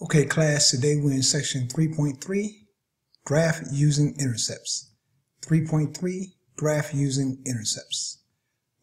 Okay class, today we're in section 3.3, graph using intercepts. 3.3, graph using intercepts.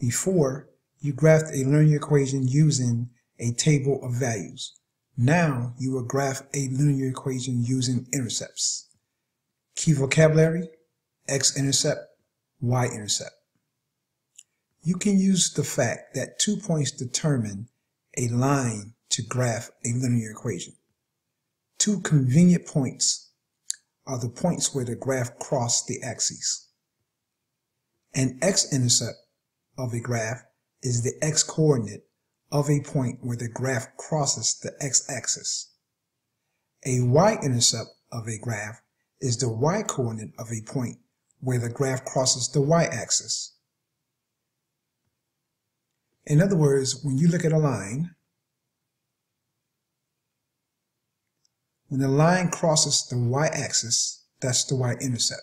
Before, you graphed a linear equation using a table of values. Now you will graph a linear equation using intercepts. Key vocabulary, x-intercept, y-intercept. You can use the fact that two points determine a line to graph a linear equation. Two convenient points are the points where the graph cross the axes. An x-intercept of a graph is the x-coordinate of a point where the graph crosses the x-axis. A y-intercept of a graph is the y-coordinate of a point where the graph crosses the y-axis. In other words, when you look at a line, When the line crosses the y-axis, that's the y-intercept.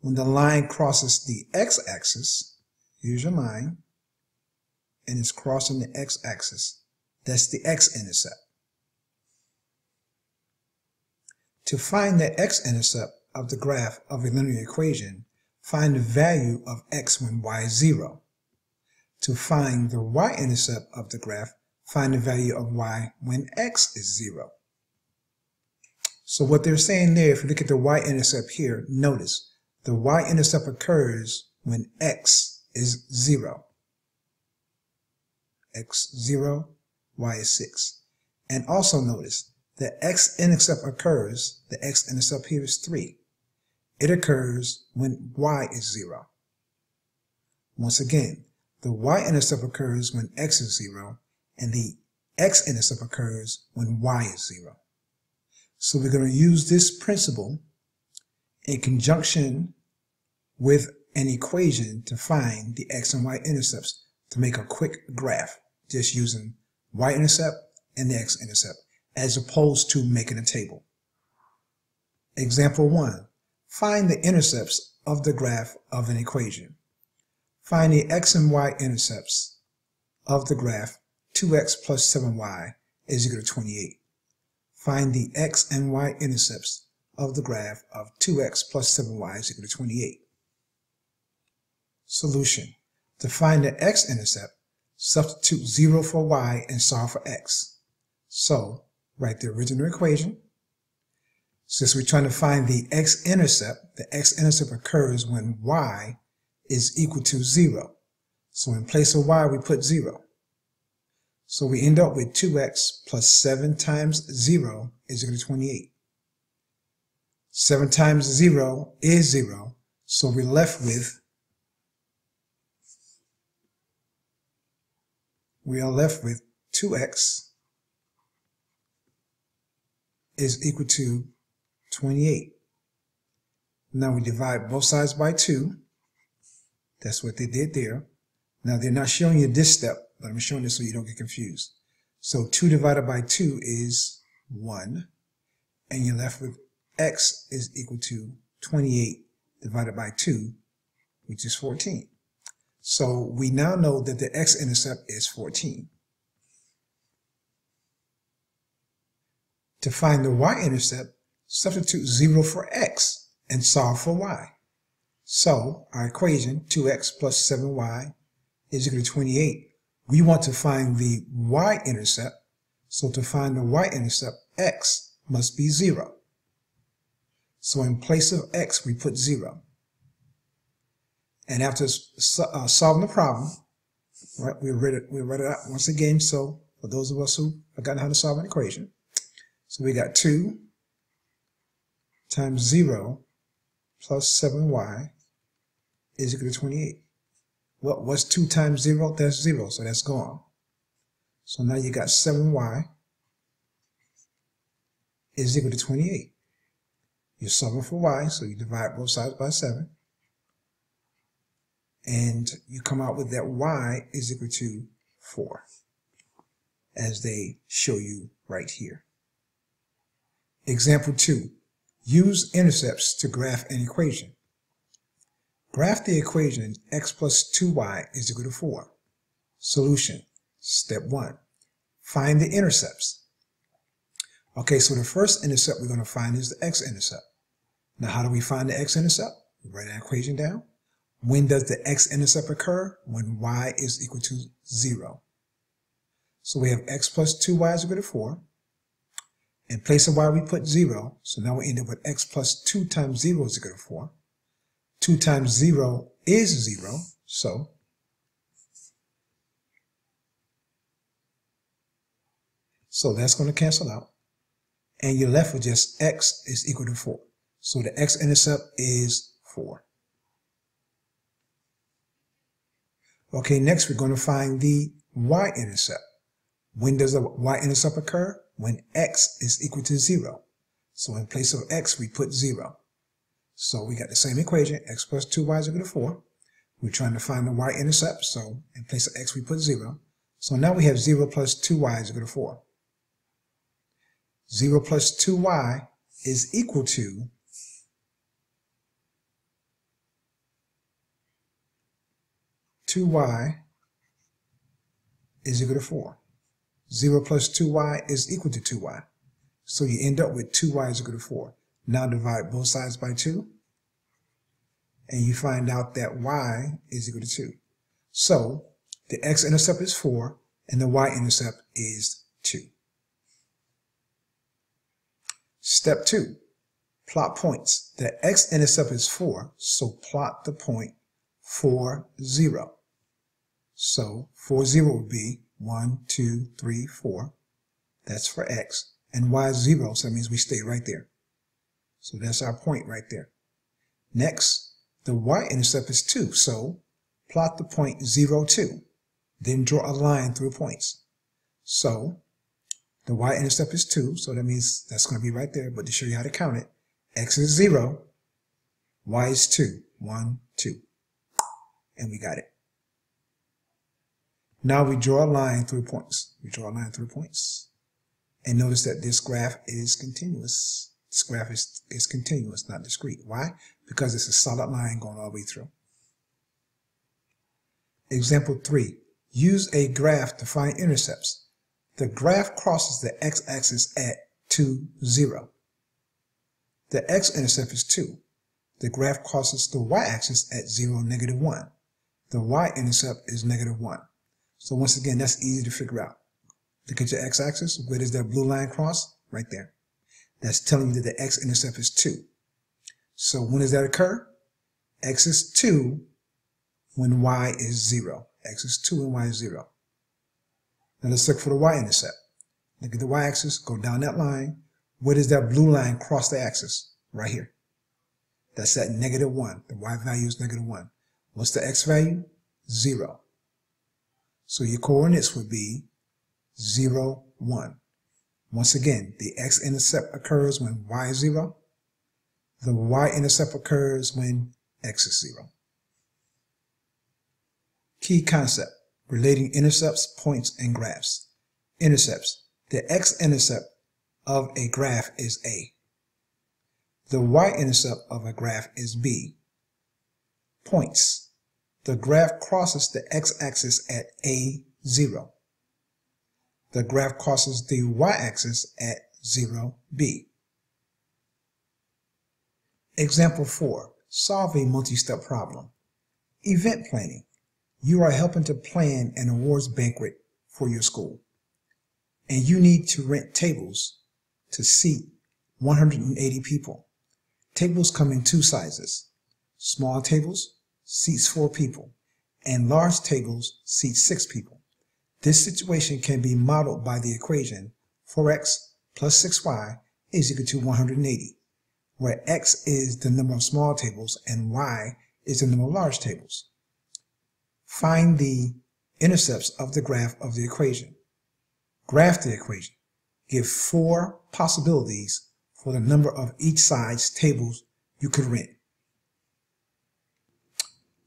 When the line crosses the x-axis, here's your line, and it's crossing the x-axis, that's the x-intercept. To find the x-intercept of the graph of a linear equation, find the value of x when y is 0. To find the y-intercept of the graph, find the value of y when x is 0. So what they're saying there, if you look at the y-intercept here, notice the y-intercept occurs when x is 0. x 0, y is 6. And also notice the x-intercept occurs, the x-intercept here is 3. It occurs when y is 0. Once again, the y-intercept occurs when x is 0, and the x-intercept occurs when y is 0. So we're going to use this principle in conjunction with an equation to find the x and y intercepts to make a quick graph just using y-intercept and the x-intercept as opposed to making a table. Example 1. Find the intercepts of the graph of an equation. Find the x and y intercepts of the graph 2x plus 7y is equal to 28. Find the x and y intercepts of the graph of 2x plus 7y is equal to 28. Solution. To find the x-intercept, substitute 0 for y and solve for x. So, write the original equation. Since we're trying to find the x-intercept, the x-intercept occurs when y is equal to 0. So in place of y, we put 0. So we end up with 2x plus 7 times 0 is equal to 28. 7 times 0 is 0, so we're left with we are left with 2x is equal to 28. Now we divide both sides by 2. That's what they did there. Now they're not showing you this step, but I'm showing this so you don't get confused. So 2 divided by 2 is 1. And you're left with x is equal to 28 divided by 2, which is 14. So we now know that the x-intercept is 14. To find the y-intercept, substitute 0 for x and solve for y. So our equation, 2x plus 7y is equal to 28 we want to find the y-intercept. So to find the y-intercept, x must be 0. So in place of x, we put 0. And after uh, solving the problem, right, we read it, we read it out once again. So for those of us who have forgotten how to solve an equation, so we got 2 times 0 plus 7y is equal to 28. What what's 2 times 0? That's 0, so that's gone. So now you got 7y is equal to 28. You're solving for y, so you divide both sides by 7. And you come out with that y is equal to 4, as they show you right here. Example 2. Use intercepts to graph an equation. Graph the equation x plus 2y is equal to 4. Solution. Step 1. Find the intercepts. Okay, so the first intercept we're going to find is the x-intercept. Now, how do we find the x-intercept? Write that equation down. When does the x-intercept occur? When y is equal to 0. So we have x plus 2y is equal to 4. In place of y, we put 0. So now we end up with x plus 2 times 0 is equal to 4. 2 times 0 is 0. So So that's going to cancel out. And you're left with just x is equal to 4. So the x-intercept is 4. Okay, next we're going to find the y-intercept. When does the y-intercept occur? When x is equal to 0. So in place of x, we put 0. So we got the same equation, x plus 2y is equal to 4. We're trying to find the y-intercept, so in place of x, we put 0. So now we have 0 plus 2y is equal to 4. 0 plus 2y is equal to two y is equal to 4. 0 plus 2y is equal to 2y. So you end up with 2y is equal to 4. Now divide both sides by 2. And you find out that y is equal to 2. So the x-intercept is 4 and the y-intercept is 2. Step 2. Plot points. The x-intercept is 4, so plot the point 4, 0. So 4, 0 would be 1, 2, 3, 4. That's for x. And y is 0, so that means we stay right there. So that's our point right there. Next, the y-intercept is 2, so plot the point 0, 2. Then draw a line through points. So the y-intercept is 2, so that means that's going to be right there. But to show you how to count it, x is 0, y is 2. 1, 2. And we got it. Now we draw a line through points. We draw a line through points. And notice that this graph is continuous. This graph is, is continuous, not discrete. Why? Because it's a solid line going all the way through. Example 3. Use a graph to find intercepts. The graph crosses the x-axis at 2, 0. The x-intercept is 2. The graph crosses the y-axis at 0, negative 1. The y-intercept is negative 1. So once again, that's easy to figure out. Look at your x-axis. Where does that blue line cross? Right there. That's telling you that the x-intercept is 2. So when does that occur? x is 2 when y is 0. x is 2 and y is 0. Now let's look for the y-intercept. Look at the y-axis, go down that line. Where does that blue line cross the axis? Right here. That's at negative 1. The y value is negative 1. What's the x value? 0. So your coordinates would be 0, 1. Once again, the x-intercept occurs when y is 0. The y-intercept occurs when x is 0. Key concept, relating intercepts, points, and graphs. Intercepts. The x-intercept of a graph is A. The y-intercept of a graph is B. Points. The graph crosses the x-axis at A0. The graph crosses the y-axis at 0B. Example 4. Solve a multi-step problem. Event planning. You are helping to plan an awards banquet for your school. And you need to rent tables to seat 180 people. Tables come in two sizes. Small tables seats four people, and large tables seat six people. This situation can be modeled by the equation 4x plus 6y is equal to 180, where x is the number of small tables and y is the number of large tables. Find the intercepts of the graph of the equation. Graph the equation. Give four possibilities for the number of each side's tables you could rent.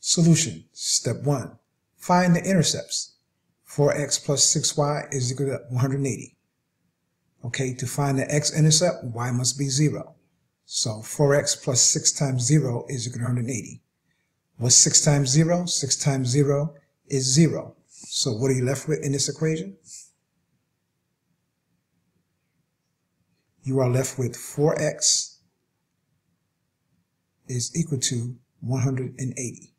Solution. Step 1. Find the intercepts. 4x plus 6y is equal to 180. Okay, to find the x-intercept, y must be 0. So 4x plus 6 times 0 is equal to 180. What's 6 times 0? 6 times 0 is 0. So what are you left with in this equation? you are left with 4x is equal to 180.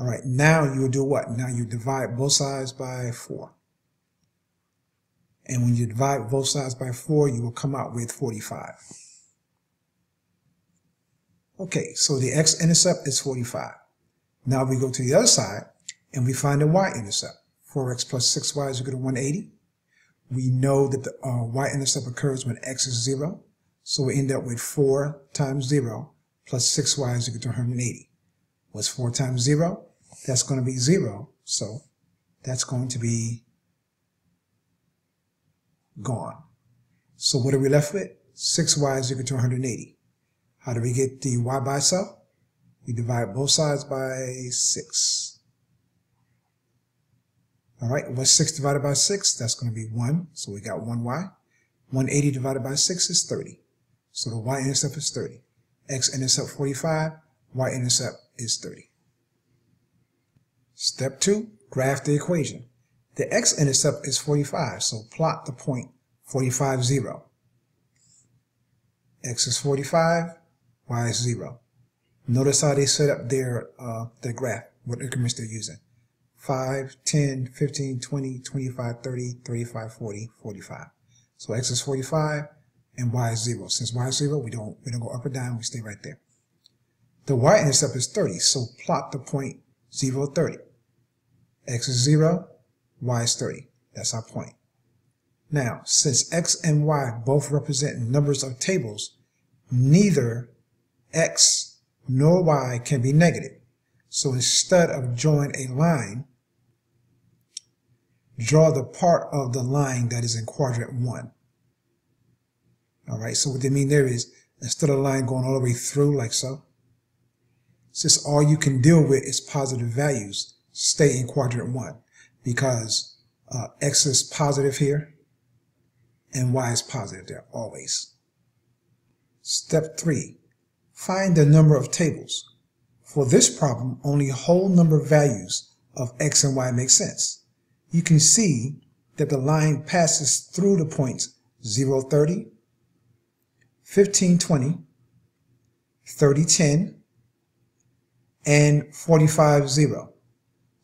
All right, now you will do what? Now you divide both sides by 4. And when you divide both sides by 4, you will come out with 45. Okay, so the x-intercept is 45. Now we go to the other side and we find the y-intercept. 4x plus 6y is equal to 180. We know that the uh, y-intercept occurs when x is 0. So we end up with 4 times 0 plus 6y is equal to 180. What's 4 times 0? That's going to be 0. So that's going to be gone. So what are we left with? 6y is equal to 180. How do we get the y by itself? We divide both sides by 6. All right, what's 6 divided by 6? That's going to be 1. So we got 1y. 180 divided by 6 is 30. So the y-intercept is 30. x-intercept 45, y-intercept is 30. Step 2, graph the equation. The x-intercept is 45, so plot the point 45, 0. x is 45, y is 0. Notice how they set up their, uh, their graph, what increments they're using. 5, 10, 15, 20, 25, 30, 35, 40, 45. So x is 45 and y is 0. Since y is 0, we don't, we don't go up or down, we stay right there. The y-intercept is 30, so plot the point 0, 30. X is 0, y is 30. That's our point. Now, since x and y both represent numbers of tables, neither x nor y can be negative. So instead of drawing a line, draw the part of the line that is in quadrant 1. All right, so what they mean there is, instead of the line going all the way through like so, since all you can deal with is positive values, stay in quadrant 1 because uh, x is positive here and y is positive there always. Step 3. Find the number of tables. For this problem, only whole number values of x and y make sense. You can see that the line passes through the points 0, 30, 15, 20, 30, 10, and 45, 0.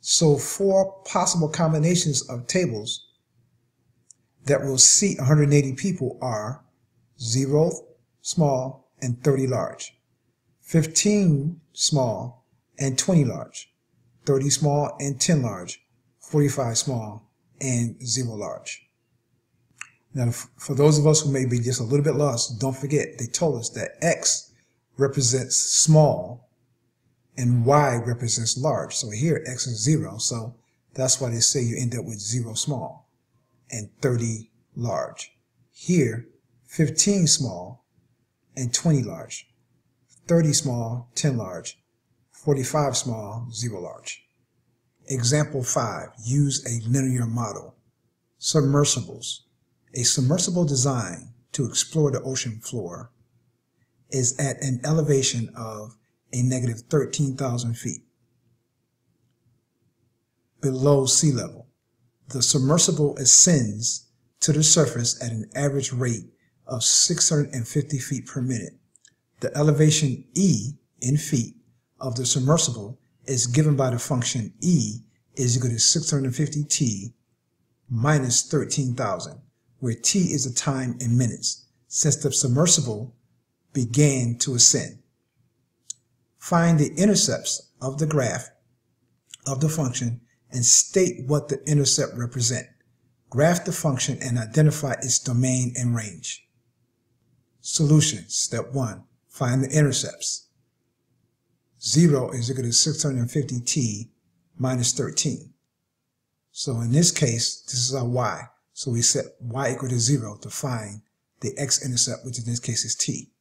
So four possible combinations of tables that will seat 180 people are 0 small and 30 large, 15 small and 20 large, 30 small and 10 large, 45 small and 0 large. Now, for those of us who may be just a little bit lost, don't forget they told us that X represents small and y represents large. So here x is 0, so that's why they say you end up with 0 small and 30 large. Here, 15 small and 20 large, 30 small, 10 large, 45 small, 0 large. Example 5. Use a linear model. Submersibles. A submersible design to explore the ocean floor is at an elevation of a negative 13,000 feet below sea level. The submersible ascends to the surface at an average rate of 650 feet per minute. The elevation E in feet of the submersible is given by the function E is equal to 650 T minus 13,000, where T is the time in minutes since the submersible began to ascend. Find the intercepts of the graph of the function and state what the intercept represent. Graph the function and identify its domain and range. Solution. Step 1. Find the intercepts. 0 is equal to 650t minus 13. So in this case, this is our y. So we set y equal to 0 to find the x-intercept, which in this case is t.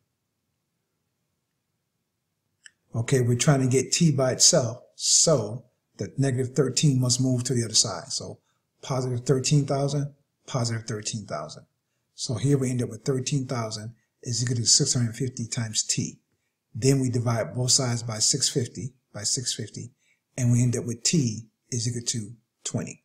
Okay, we're trying to get t by itself, so the negative 13 must move to the other side. So positive 13,000, positive 13,000. So here we end up with 13,000 is equal to 650 times t. Then we divide both sides by 650, by 650, and we end up with t is equal to 20.